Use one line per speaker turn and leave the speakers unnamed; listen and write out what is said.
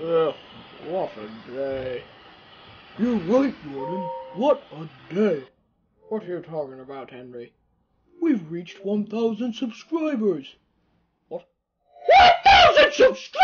What a day. You're right, Jordan. What a day. What are you talking about, Henry? We've reached 1,000 subscribers. What? 1,000 subscribers!